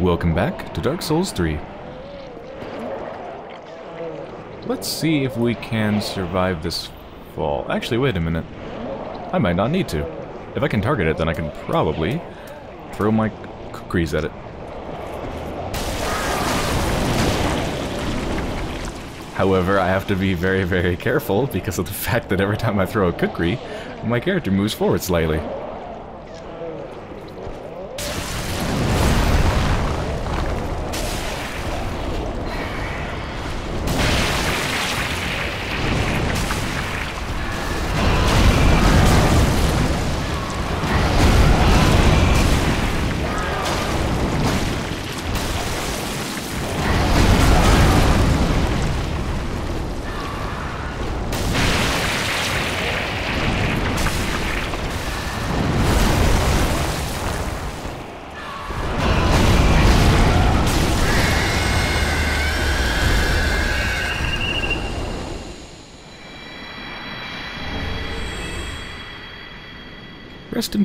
Welcome back to Dark Souls 3. Let's see if we can survive this fall. Actually, wait a minute. I might not need to. If I can target it, then I can probably throw my kukris at it. However, I have to be very, very careful because of the fact that every time I throw a kukri, my character moves forward slightly.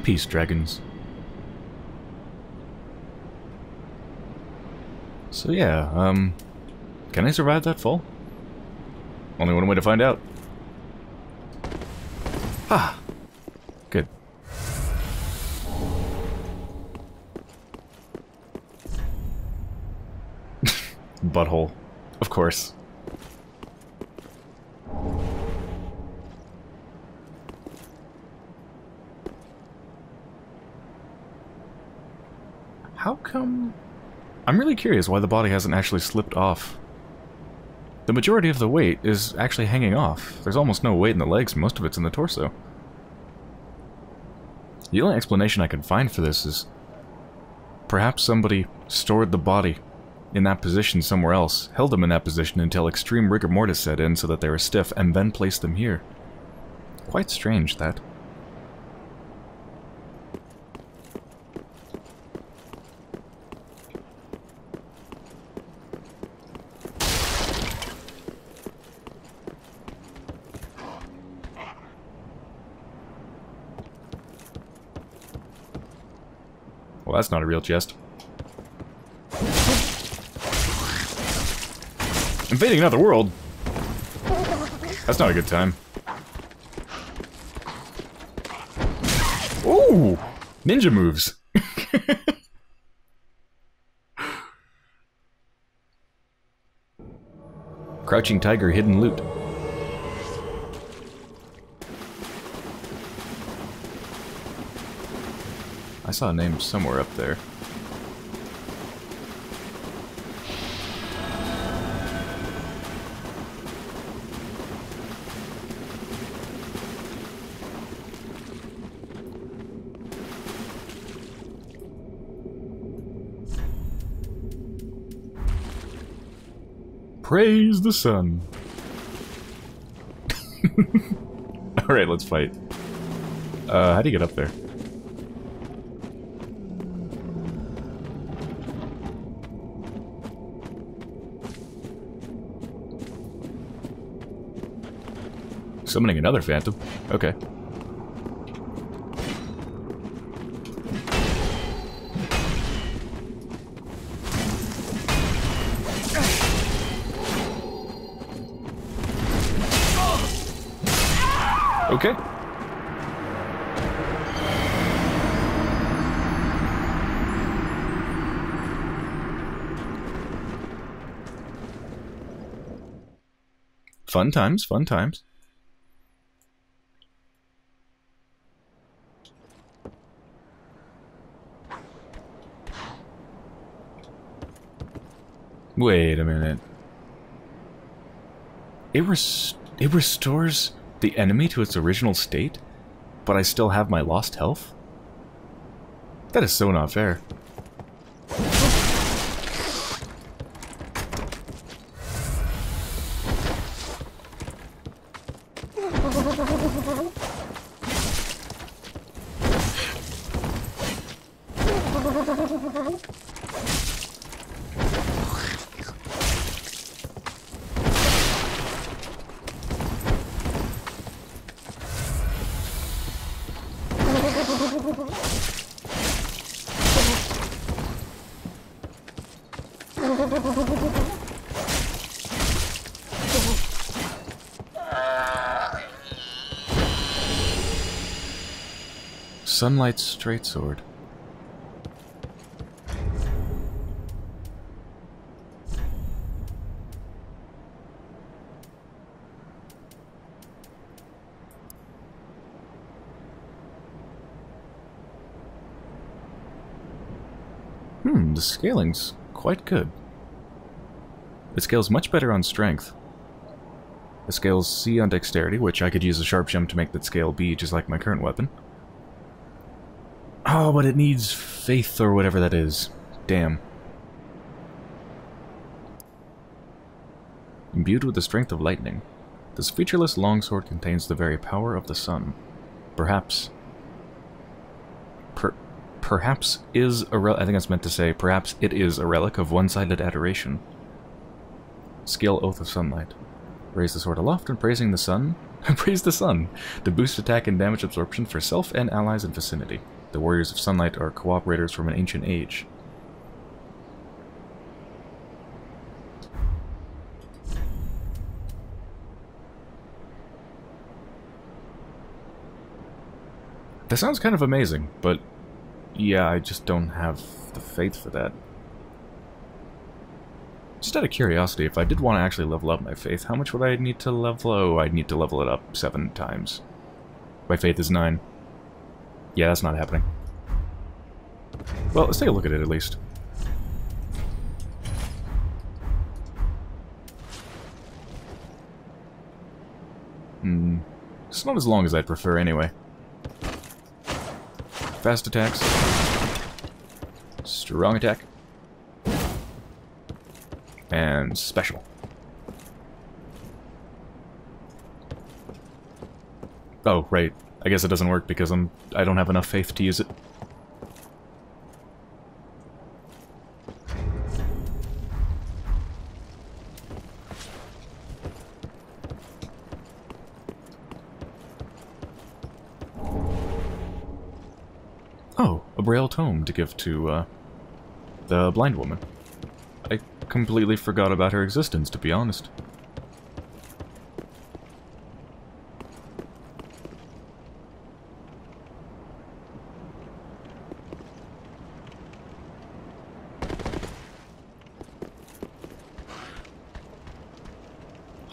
Peace, dragons. So yeah, um... Can I survive that fall? Only one way to find out. Ah! Good. Butthole. Of course. How come... I'm really curious why the body hasn't actually slipped off. The majority of the weight is actually hanging off. There's almost no weight in the legs, most of it's in the torso. The only explanation I can find for this is... Perhaps somebody stored the body in that position somewhere else, held them in that position until extreme rigor mortis set in so that they were stiff, and then placed them here. Quite strange, that. That's not a real chest. Invading another world? That's not a good time. Ooh! Ninja moves! Crouching Tiger Hidden Loot. Saw a name somewhere up there. Praise the sun. Alright, let's fight. Uh, how do you get up there? Summoning another phantom. Okay. Okay. Fun times, fun times. Wait a minute. It res it restores the enemy to its original state, but I still have my lost health? That is so not fair. Sunlight straight sword. Hmm, the scaling's quite good. It scales much better on strength. It scales C on dexterity, which I could use a sharp gem to make that scale B, just like my current weapon. Oh, but it needs faith or whatever that is. Damn. Imbued with the strength of lightning, this featureless longsword contains the very power of the sun. Perhaps... Per perhaps is a relic... I think that's meant to say, perhaps it is a relic of one-sided adoration. Skill Oath of Sunlight. Raise the sword aloft and praising the sun... Praise the sun! To boost attack and damage absorption for self and allies in vicinity. The Warriors of Sunlight are cooperators from an ancient age. That sounds kind of amazing, but yeah, I just don't have the faith for that. Just out of curiosity, if I did want to actually level up my faith, how much would I need to level? Oh, I'd need to level it up seven times. My faith is nine. Yeah, that's not happening. Well, let's take a look at it at least. Hmm. It's not as long as I'd prefer anyway. Fast attacks. Strong attack. And special. Oh, right. I guess it doesn't work because I'm I don't have enough faith to use it. Oh, a braille tome to give to uh, the blind woman. I completely forgot about her existence, to be honest.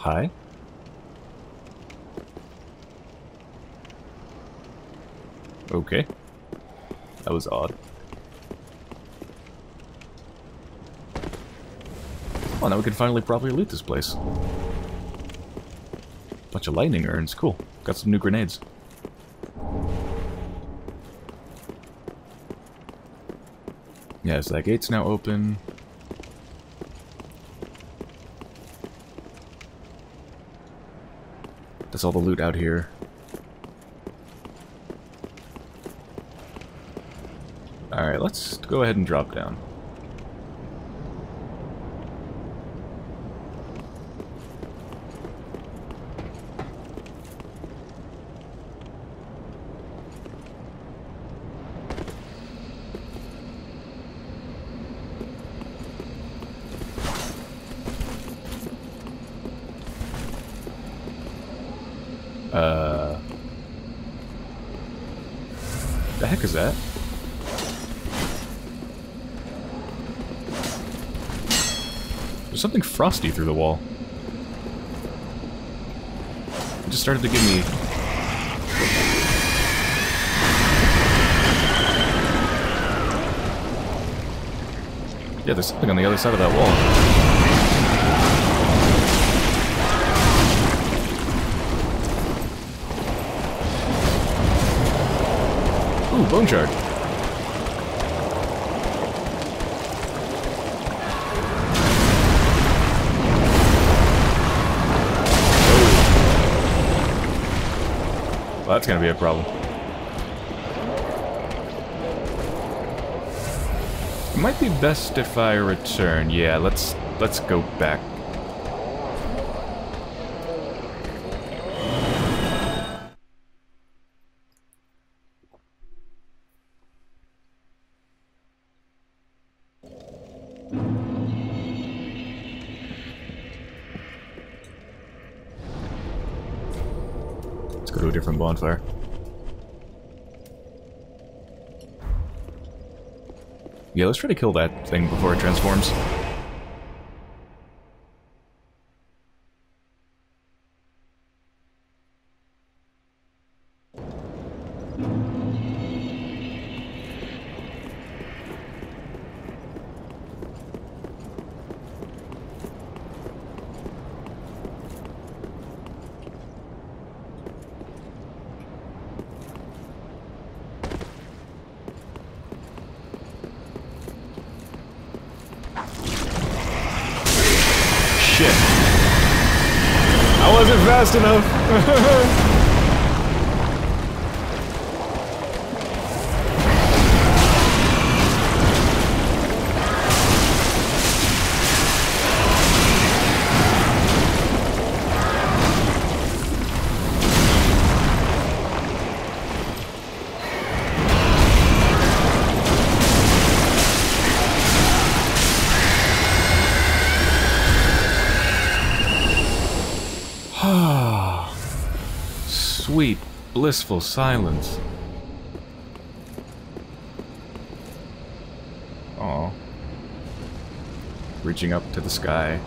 Hi? Okay. That was odd. Oh, now we can finally properly loot this place. Bunch of lightning urns. Cool. Got some new grenades. Yeah, so that gate's now open. That's all the loot out here. Alright, let's go ahead and drop down. Uh... The heck is that? There's something frosty through the wall. It just started to give me... Yeah, there's something on the other side of that wall. Bone shard. That's gonna be a problem. Might be best if I return. Yeah, let's let's go back bonfire. Yeah, let's try to kill that thing before it transforms. Fast enough. blissful silence. Aw. Reaching up to the sky.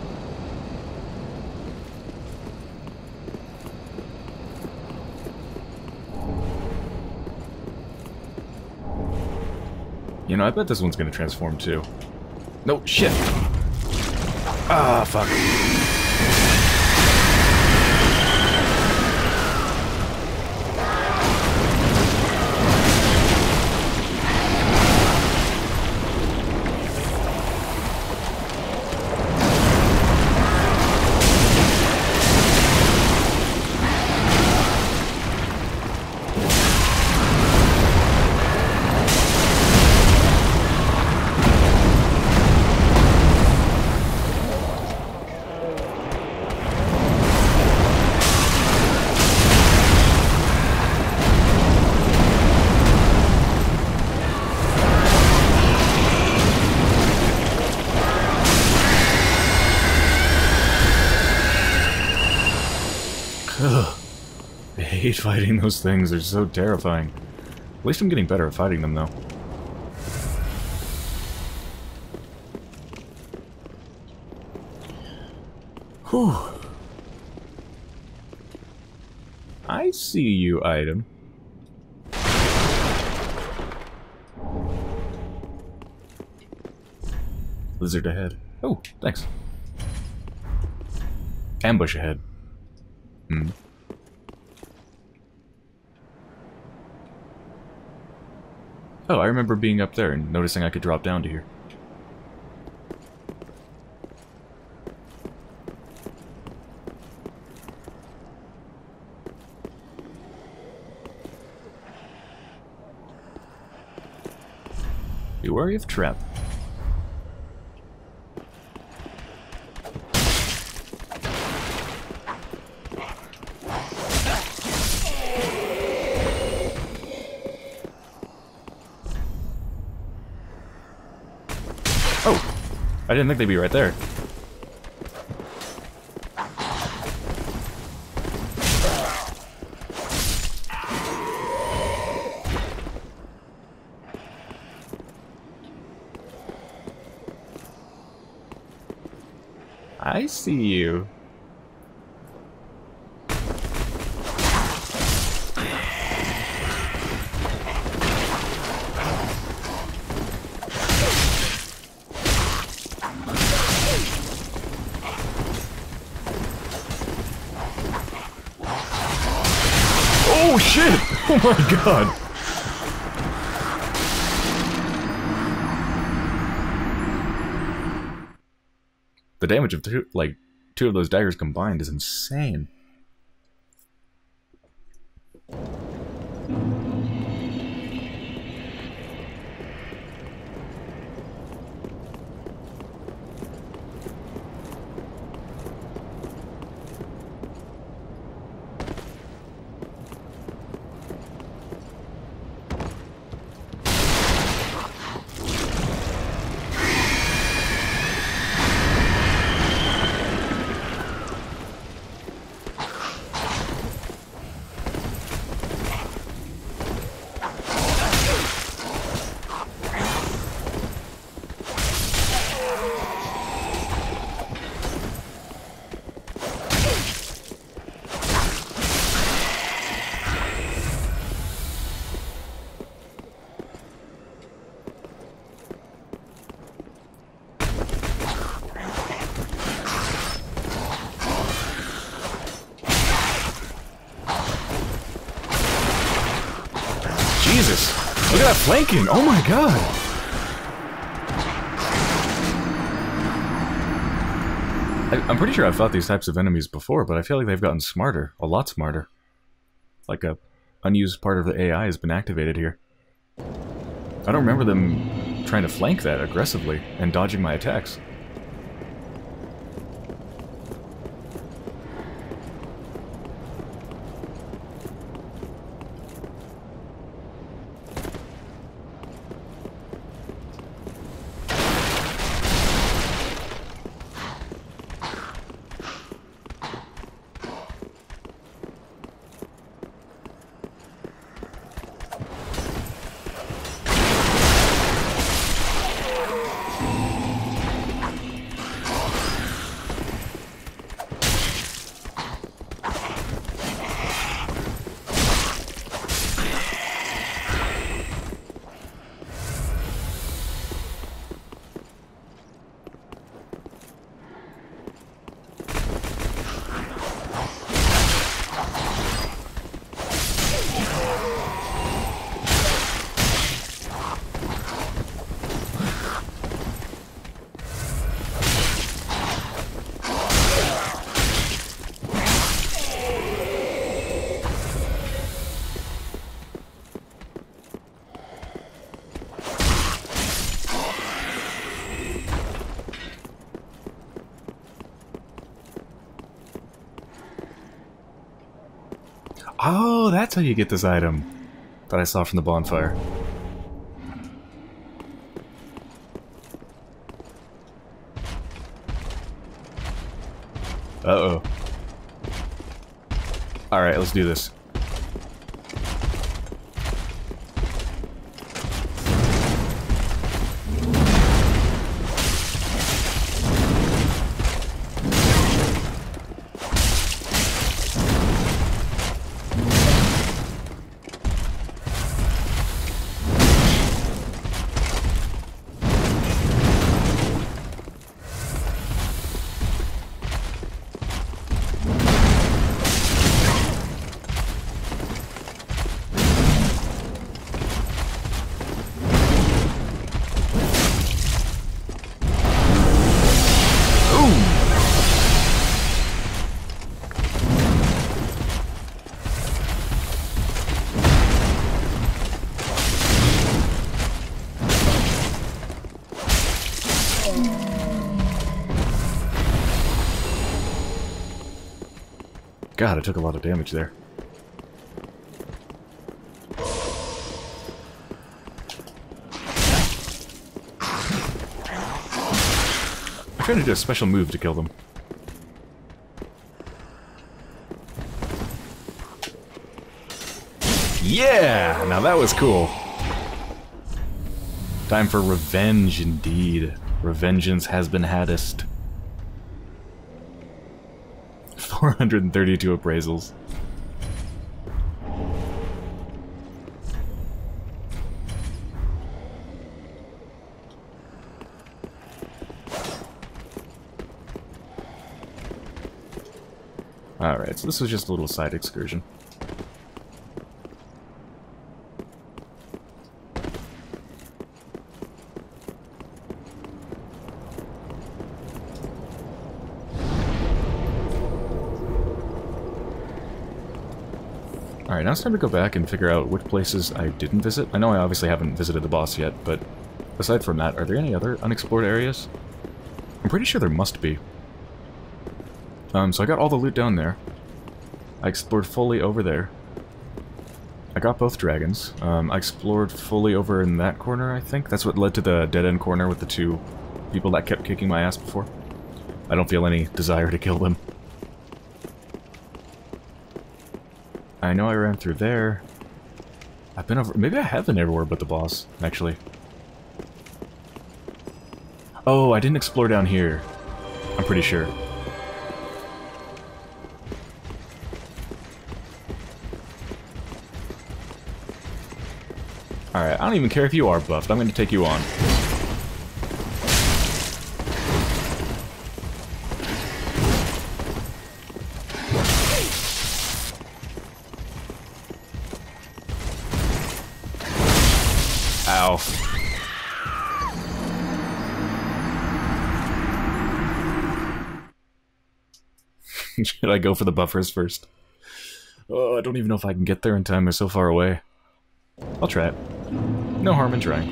You know, I bet this one's gonna transform too. No, shit! Ah, fuck. Hate fighting those things, they're so terrifying. At least I'm getting better at fighting them, though. Whew. I see you, item. Lizard ahead. Oh, thanks. Ambush ahead. Hmm. Oh, I remember being up there and noticing I could drop down to here. Be wary of trap. I didn't think they'd be right there. I see you. Oh shit! Oh my god! The damage of two, like two of those daggers combined is insane. Flanking! Oh my god! I, I'm pretty sure I've fought these types of enemies before, but I feel like they've gotten smarter. A lot smarter. Like a unused part of the AI has been activated here. I don't remember them trying to flank that aggressively and dodging my attacks. That's how you get this item that I saw from the bonfire. Uh-oh. Alright, let's do this. God, I took a lot of damage there. I'm trying to do a special move to kill them. Yeah! Now that was cool. Time for revenge indeed. Revengeance has been haddest. 432 appraisals. Alright, so this was just a little side excursion. Alright, now it's time to go back and figure out which places I didn't visit. I know I obviously haven't visited the boss yet, but aside from that, are there any other unexplored areas? I'm pretty sure there must be. Um, so I got all the loot down there. I explored fully over there. I got both dragons. Um, I explored fully over in that corner, I think. That's what led to the dead-end corner with the two people that kept kicking my ass before. I don't feel any desire to kill them. I know I ran through there. I've been over... Maybe I have been everywhere but the boss, actually. Oh, I didn't explore down here. I'm pretty sure. Alright, I don't even care if you are buffed. I'm going to take you on. Should I go for the buffers first? Oh, I don't even know if I can get there in time. They're so far away. I'll try it. No harm in trying.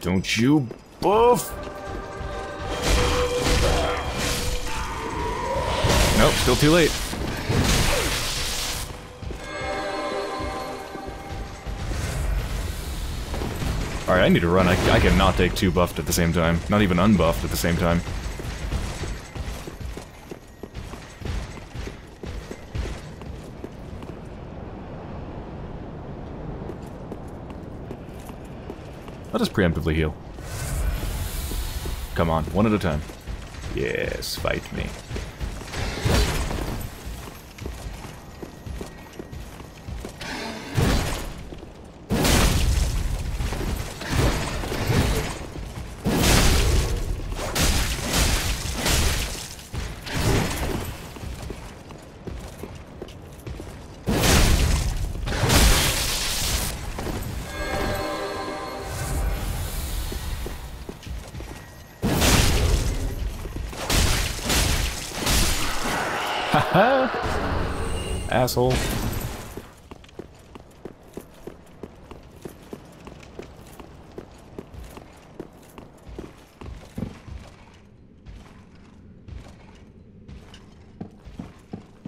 Don't you buff! Nope, still too late. Alright, I need to run. I, I cannot take two buffed at the same time. Not even unbuffed at the same time. I'll just preemptively heal. Come on, one at a time. Yes, fight me. Asshole.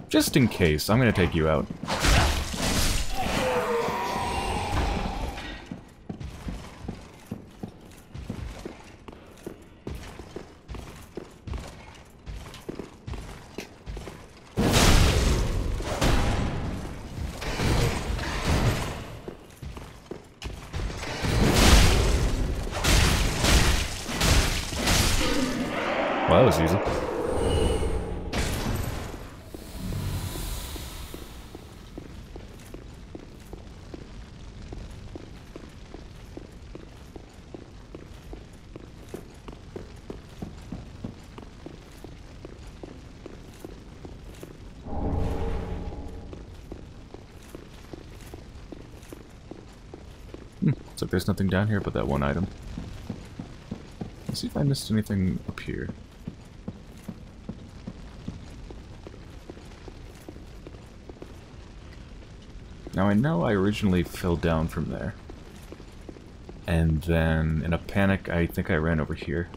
Just in case, I'm gonna take you out. Was easy. Hmm, there's nothing down here but that one item. Let's see if I missed anything up here. Now I know I originally fell down from there. And then, in a panic, I think I ran over here.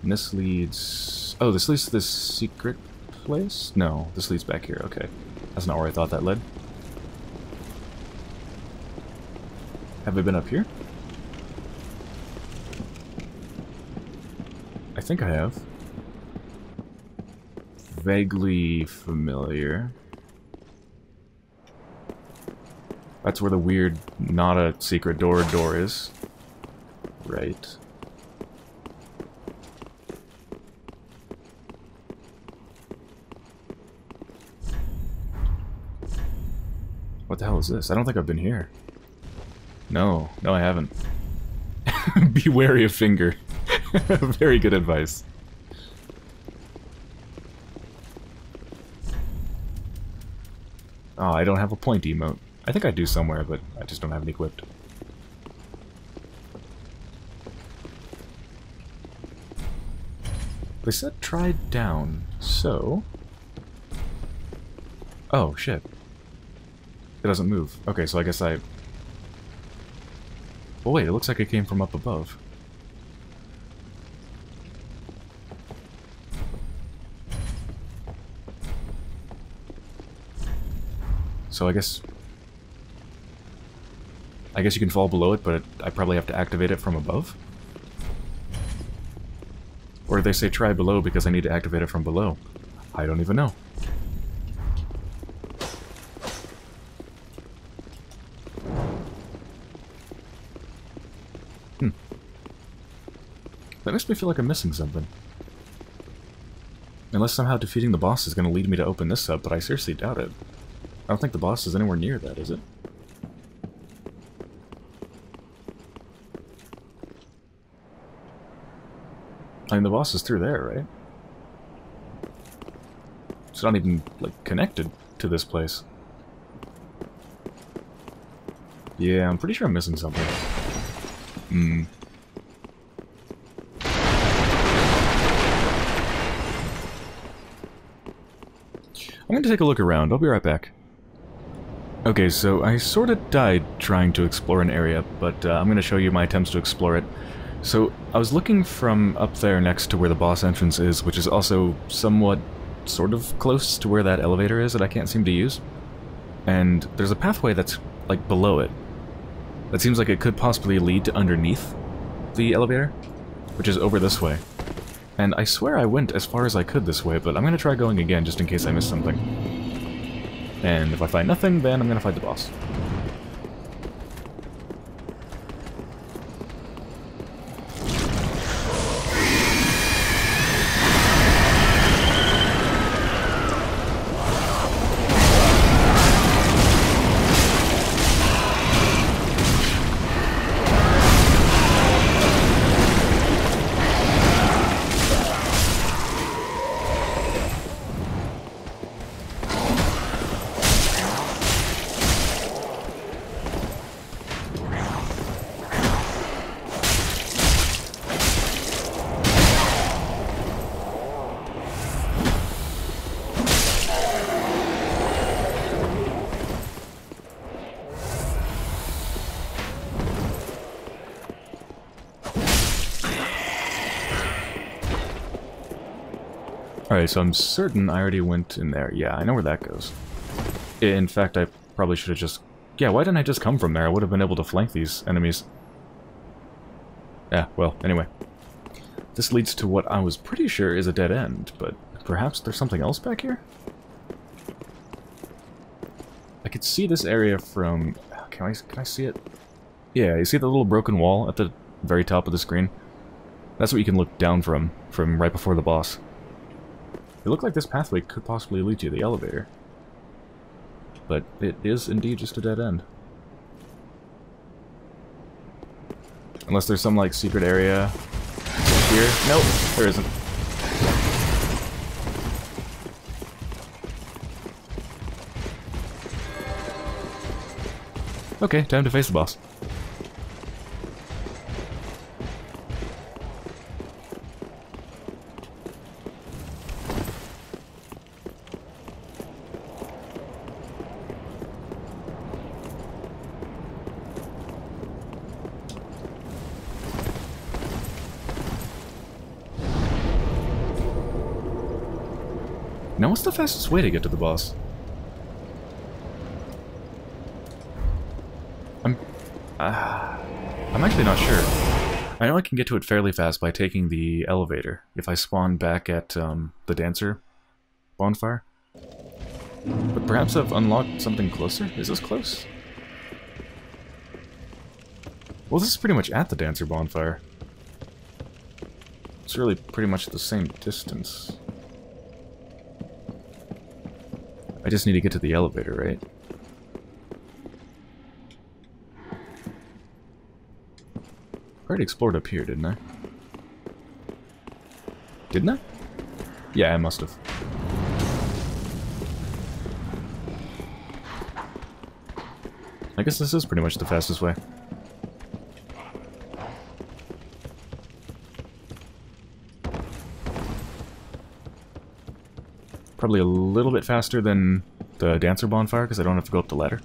And this leads... Oh, this leads to this secret place? No, this leads back here, okay. That's not where I thought that led. Have I been up here? I think I have. Vaguely familiar. That's where the weird, not a secret door door is. Right. What the hell is this? I don't think I've been here. No, no I haven't. Be wary of finger. Very good advice. Oh, I don't have a point emote. I think I do somewhere, but I just don't have it equipped. They said try down, so... Oh, shit. It doesn't move. Okay, so I guess I... Oh wait, it looks like it came from up above. So I guess... I guess you can fall below it, but I probably have to activate it from above? Or they say try below because I need to activate it from below. I don't even know. Hmm. That makes me feel like I'm missing something. Unless somehow defeating the boss is going to lead me to open this up, but I seriously doubt it. I don't think the boss is anywhere near that, is it? I mean, the boss is through there, right? It's not even, like, connected to this place. Yeah, I'm pretty sure I'm missing something. Hmm. I'm going to take a look around. I'll be right back. Okay, so I sort of died trying to explore an area, but uh, I'm going to show you my attempts to explore it. So, I was looking from up there next to where the boss entrance is, which is also somewhat sort of close to where that elevator is that I can't seem to use. And there's a pathway that's, like, below it. That seems like it could possibly lead to underneath the elevator, which is over this way. And I swear I went as far as I could this way, but I'm going to try going again just in case I missed something. And if I find nothing, then I'm going to fight the boss. Alright, so I'm certain I already went in there. Yeah, I know where that goes. In fact, I probably should have just... Yeah, why didn't I just come from there? I would have been able to flank these enemies. Yeah, well, anyway. This leads to what I was pretty sure is a dead end, but perhaps there's something else back here? I could see this area from... Can I, can I see it? Yeah, you see the little broken wall at the very top of the screen? That's what you can look down from, from right before the boss. It looked like this pathway could possibly lead to the elevator. But it is indeed just a dead end. Unless there's some, like, secret area here. Nope, there isn't. Okay, time to face the boss. Fastest way to get to the boss? I'm... Uh, I'm actually not sure. I know I can get to it fairly fast by taking the elevator, if I spawn back at um, the Dancer bonfire. But perhaps I've unlocked something closer? Is this close? Well, this is pretty much at the Dancer bonfire. It's really pretty much the same distance. I just need to get to the elevator, right? I already explored up here, didn't I? Didn't I? Yeah, I must have. I guess this is pretty much the fastest way. Probably a little bit faster than the Dancer Bonfire, because I don't have to go up the ladder.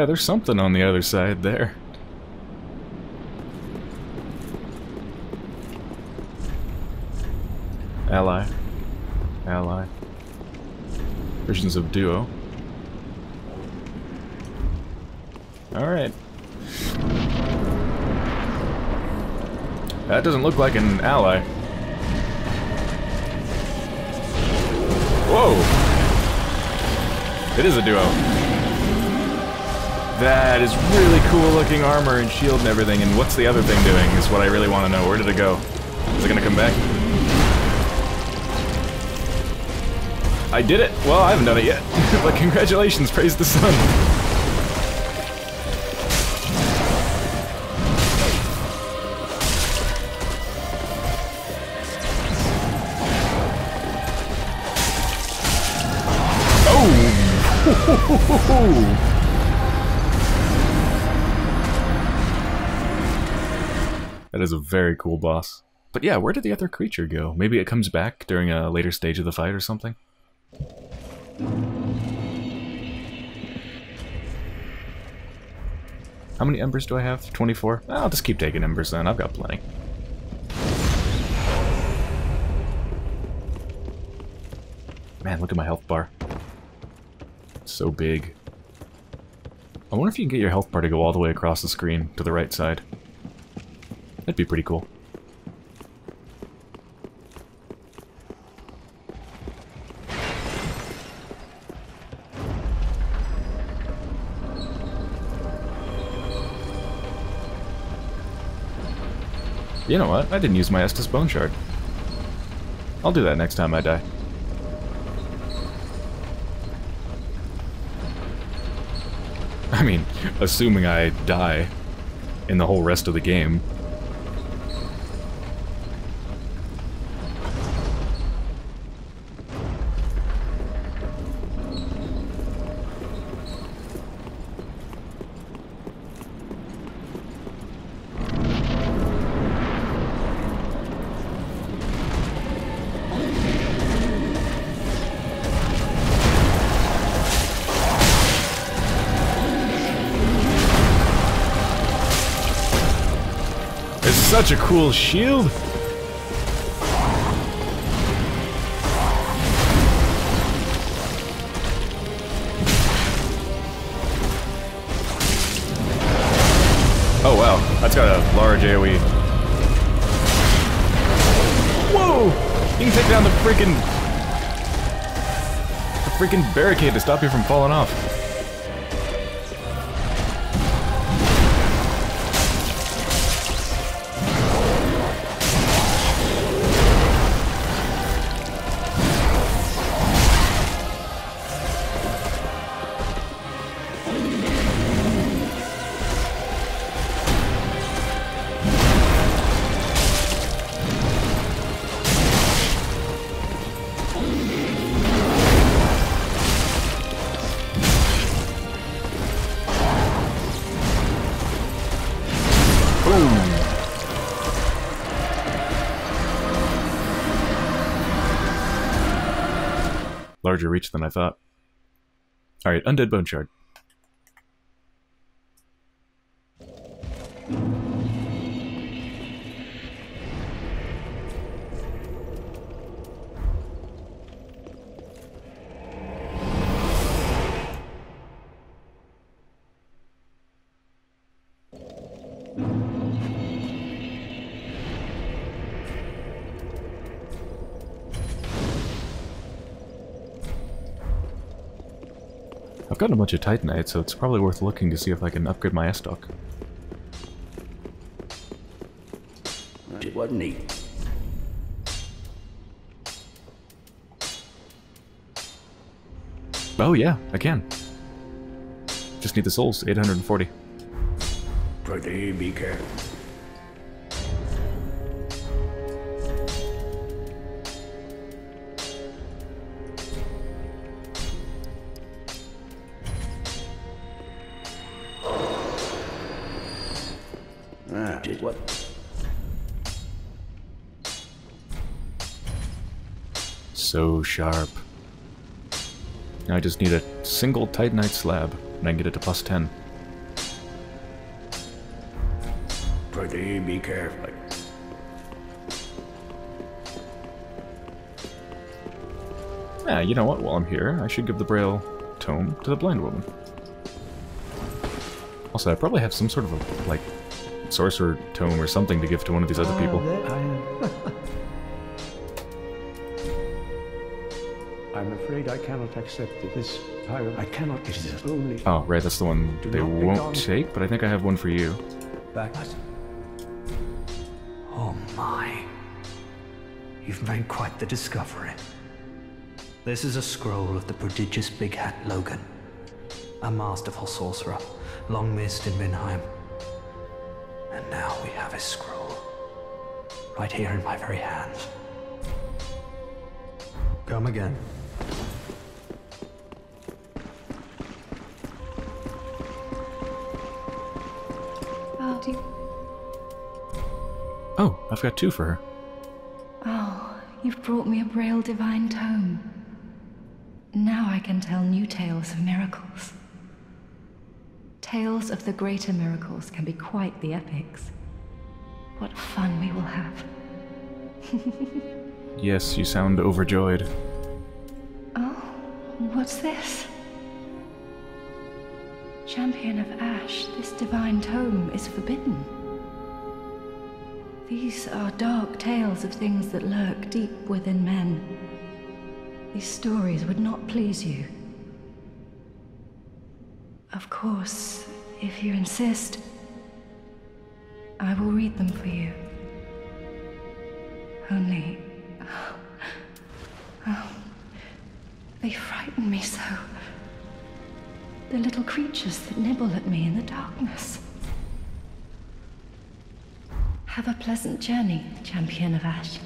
Yeah, there's something on the other side there. Ally. Ally. Versions of Duo. Alright. That doesn't look like an ally. Whoa! It is a duo. That is really cool looking armor and shield and everything, and what's the other thing doing is what I really want to know. Where did it go? Is it gonna come back? I did it! Well, I haven't done it yet, but congratulations, praise the sun! Oh! That is a very cool boss. But yeah, where did the other creature go? Maybe it comes back during a later stage of the fight or something? How many embers do I have? 24? I'll just keep taking embers then, I've got plenty. Man, look at my health bar. It's so big. I wonder if you can get your health bar to go all the way across the screen to the right side. That'd be pretty cool. You know what? I didn't use my Estus Bone Shard. I'll do that next time I die. I mean, assuming I die in the whole rest of the game. Cool shield. Oh wow, that's got a large AoE. Whoa! You can take down the freaking the freaking barricade to stop you from falling off. Larger reach than I thought. Alright, Undead Bone Shard. Gotten a bunch of Titanite, so it's probably worth looking to see if I can upgrade my Estoc. It wasn't neat. Oh yeah, I can. Just need the souls, 840. Pretty be careful. So sharp. Now I just need a single Titanite slab, and I can get it to plus 10. Pretty be careful. Yeah, you know what? While I'm here, I should give the Braille tome to the blind woman. Also, I probably have some sort of a, like, sorcerer tome or something to give to one of these other people. afraid I cannot accept this. I, I cannot. It is only Oh, right, that's the one Do they won't take, but I think I have one for you. back. Oh my. You've made quite the discovery. This is a scroll of the prodigious Big Hat Logan, a masterful sorcerer, long missed in Vinheim. And now we have his scroll, right here in my very hands. Come again. I've got two for her. Oh, you've brought me a Braille Divine Tome. Now I can tell new tales of miracles. Tales of the greater miracles can be quite the epics. What fun we will have. Yes, you sound overjoyed. Oh, what's this? Champion of Ash, this divine tome is forbidden. These are dark tales of things that lurk deep within men. These stories would not please you. Of course, if you insist, I will read them for you. Only. Oh, they frighten me so. The little creatures that nibble at me in the darkness. Have a pleasant journey, Champion of Ash.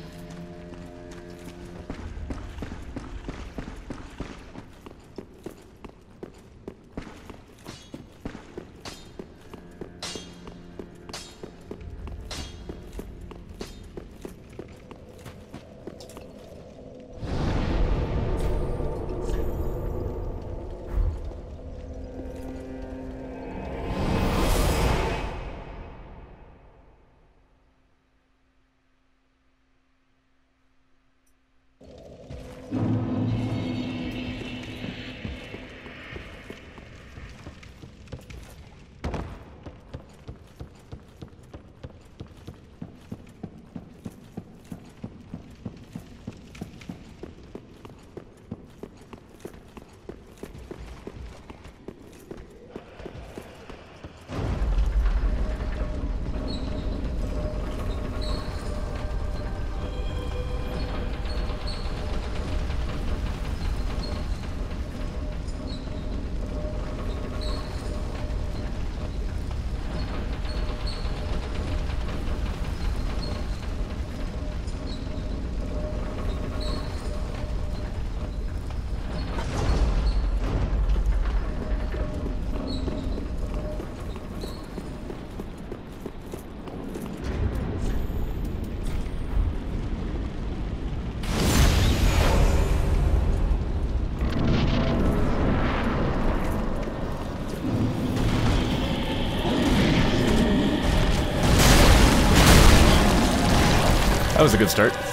Was a good start.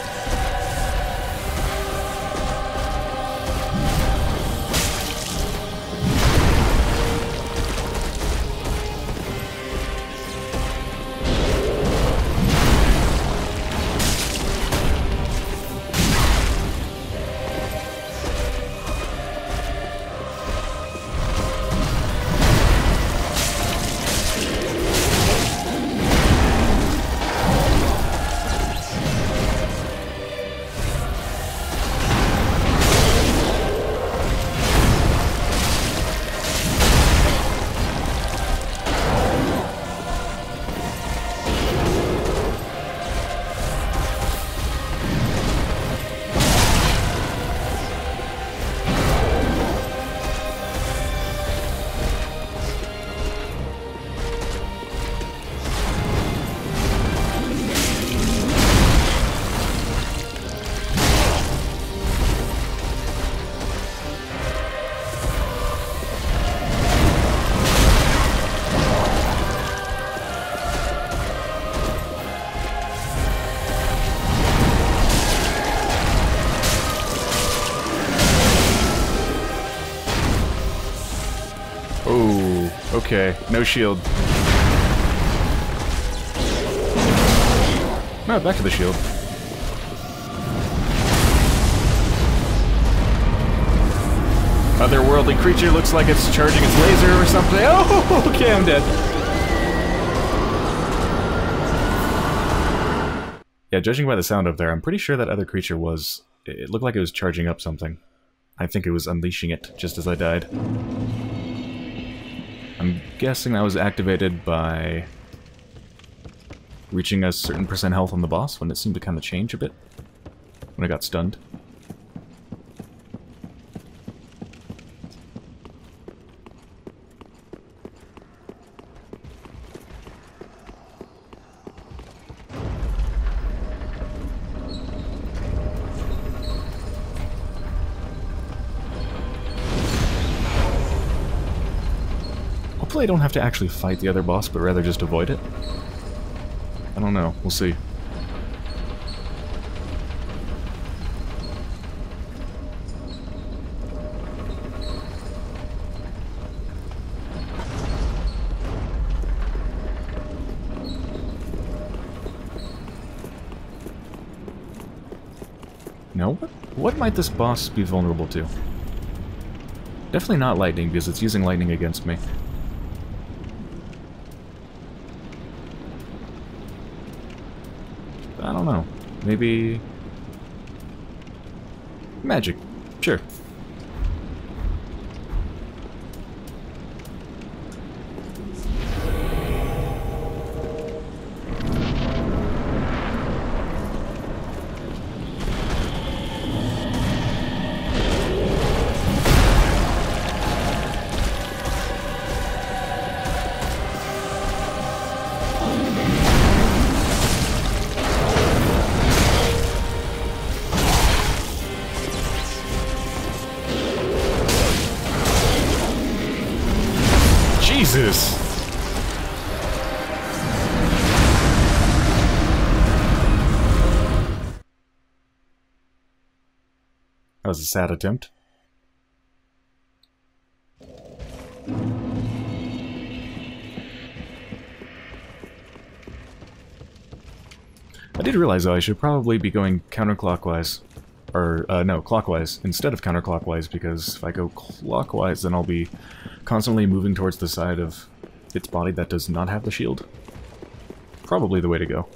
Okay, no shield. No, back to the shield. Otherworldly creature looks like it's charging its laser or something. Oh, okay, I'm dead. Yeah, judging by the sound up there, I'm pretty sure that other creature was... It looked like it was charging up something. I think it was unleashing it just as I died. I'm guessing that was activated by reaching a certain percent health on the boss when it seemed to kind of change a bit when I got stunned. Don't have to actually fight the other boss, but rather just avoid it. I don't know. We'll see. No? What, what might this boss be vulnerable to? Definitely not lightning, because it's using lightning against me. I don't know. Maybe... Magic. Sad attempt. I did realize, though, I should probably be going counterclockwise. Or, uh, no, clockwise, instead of counterclockwise, because if I go clockwise, then I'll be constantly moving towards the side of its body that does not have the shield. Probably the way to go.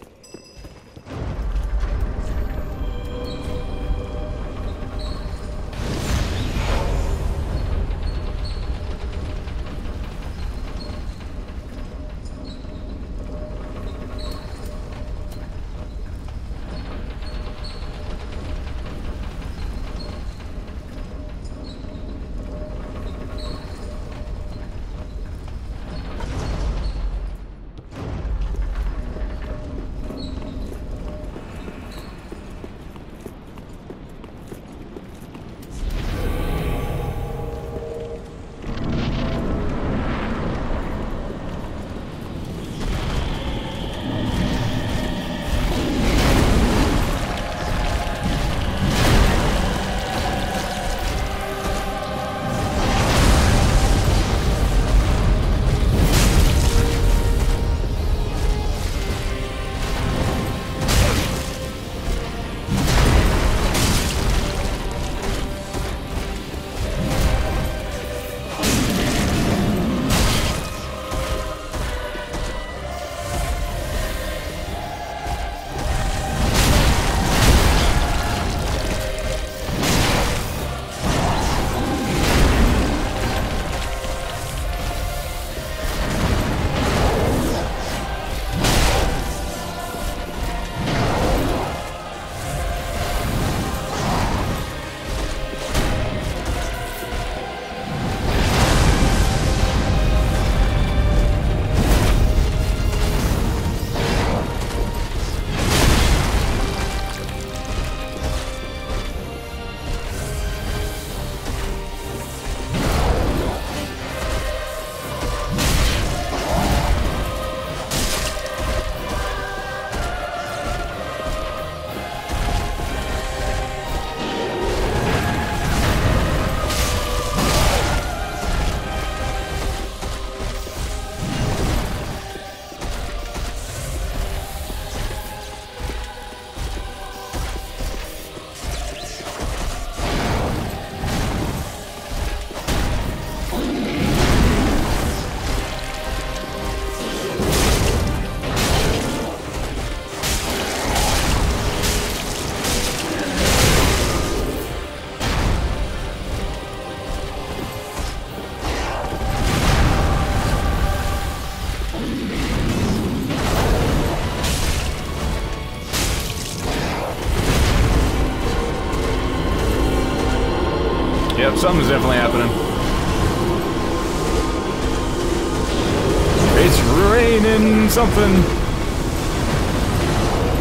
Something.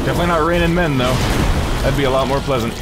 Definitely not raining men, though. That'd be a lot more pleasant.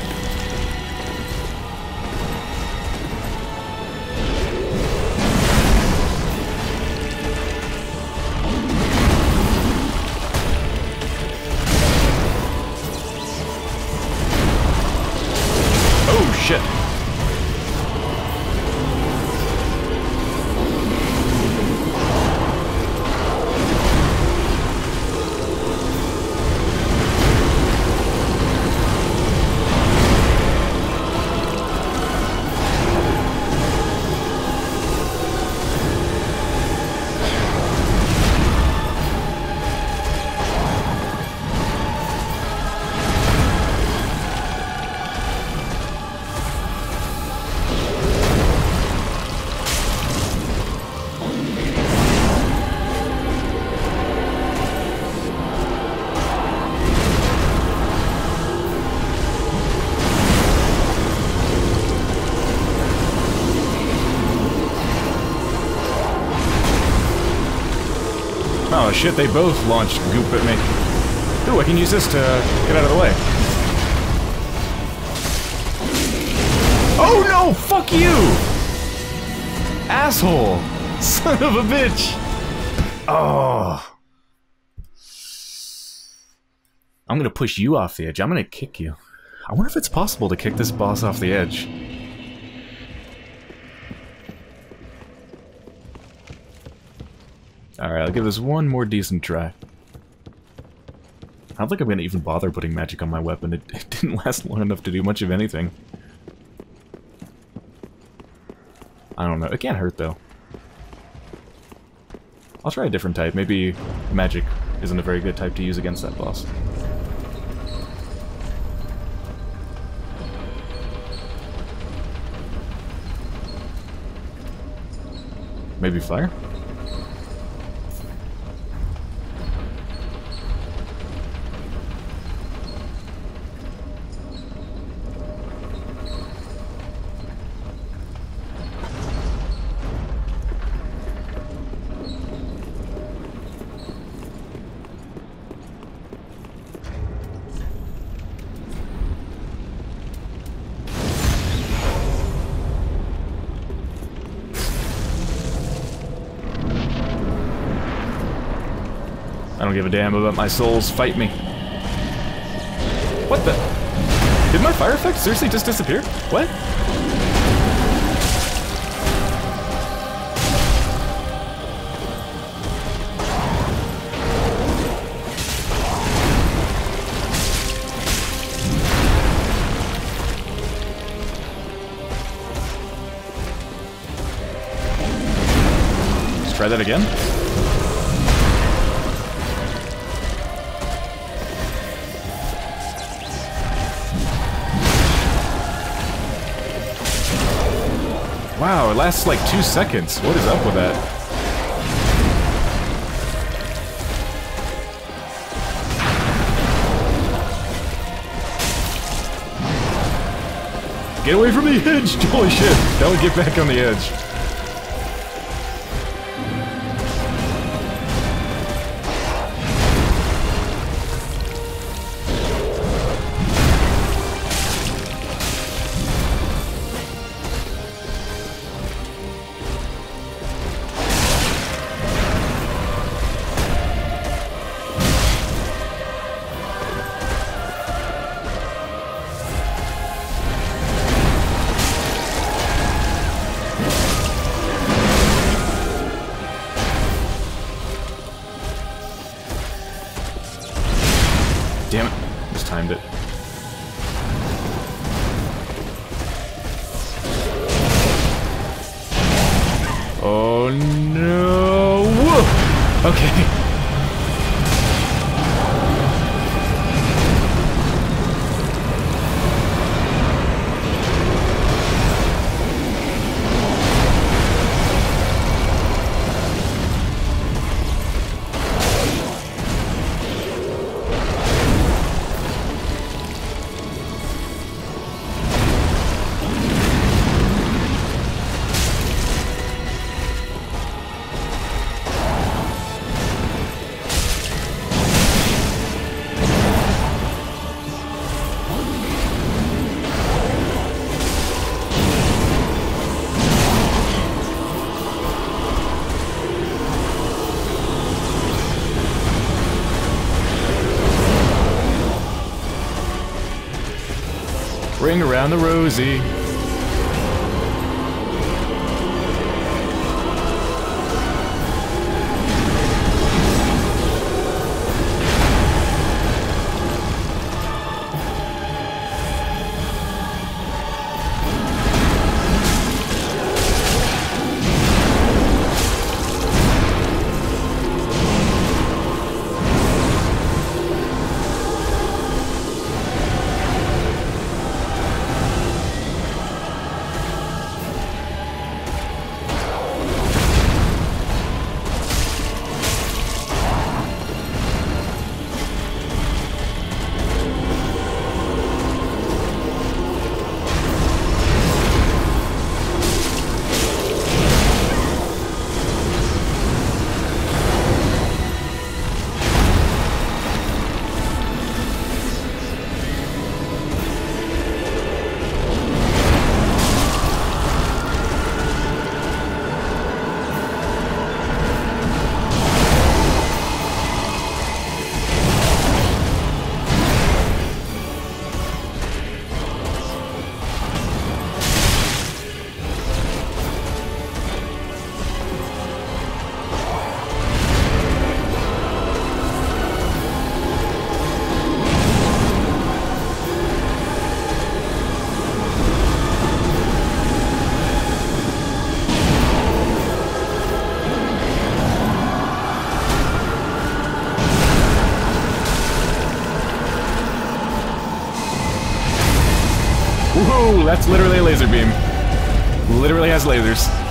Shit, they both launched goop at me. Ooh, I can use this to get out of the way. Oh no! Fuck you! Asshole! Son of a bitch! Oh. I'm gonna push you off the edge. I'm gonna kick you. I wonder if it's possible to kick this boss off the edge. Alright, I'll give this one more decent try. I don't think I'm gonna even bother putting magic on my weapon. It, it didn't last long enough to do much of anything. I don't know. It can't hurt, though. I'll try a different type. Maybe magic isn't a very good type to use against that boss. Maybe fire? Don't give a damn about my souls. Fight me. What the? Did my fire effect seriously just disappear? What? Try that again. Lasts like two seconds. What is up with that? Get away from the edge! Holy shit! Don't get back on the edge. Damn it. Just timed it. Oh no! Whoa! Okay. Around the rosy. That's literally a laser beam. Literally has lasers.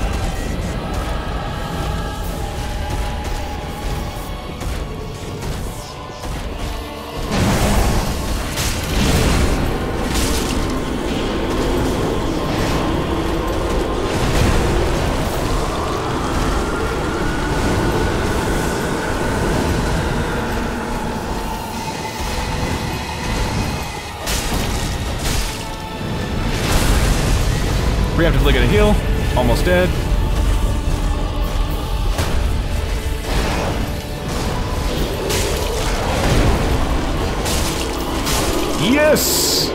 Yes!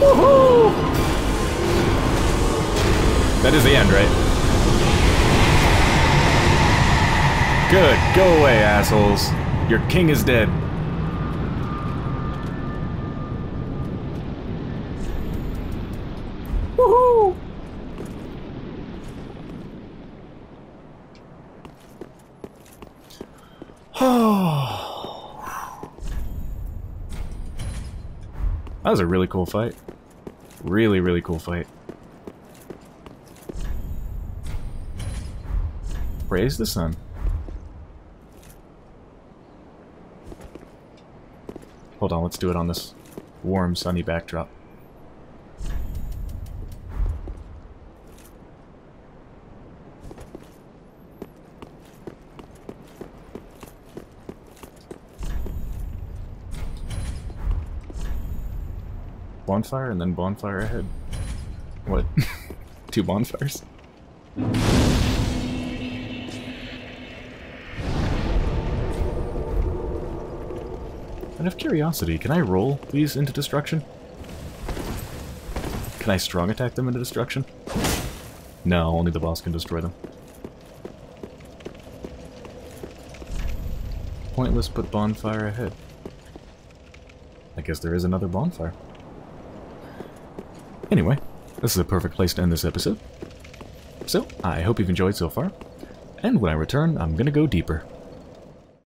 Woohoo! That is the end, right? Good. Go away, assholes. Your king is dead. Was a really cool fight. Really, really cool fight. Praise the sun. Hold on, let's do it on this warm, sunny backdrop. Bonfire and then bonfire ahead. What? Two bonfires? Out of curiosity, can I roll these into destruction? Can I strong attack them into destruction? No, only the boss can destroy them. Pointless put bonfire ahead. I guess there is another bonfire. Anyway, this is a perfect place to end this episode. So, I hope you've enjoyed so far, and when I return, I'm gonna go deeper.